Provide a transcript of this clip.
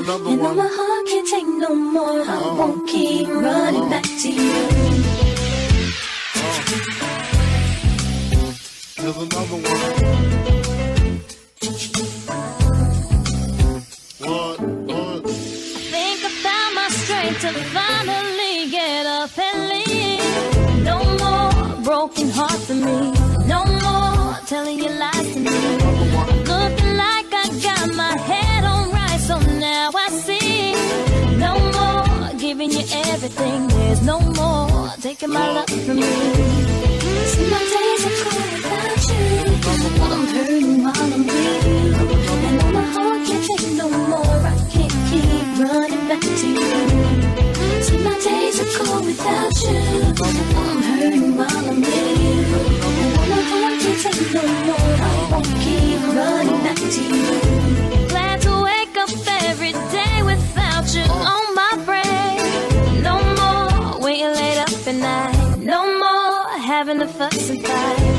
another And though one. my heart can't take no more, I oh. won't keep running back to you. Oh. There's another one. What? What? Think I found my strength to finally get up and leave. No more broken heart giving you everything. There's no more taking my love from me. See my days are cold without you. I'm hurting while I'm you. And though my heart can't take no more, I can't keep running back to you. See my days are cold without you. At. No more having to fuss and fight.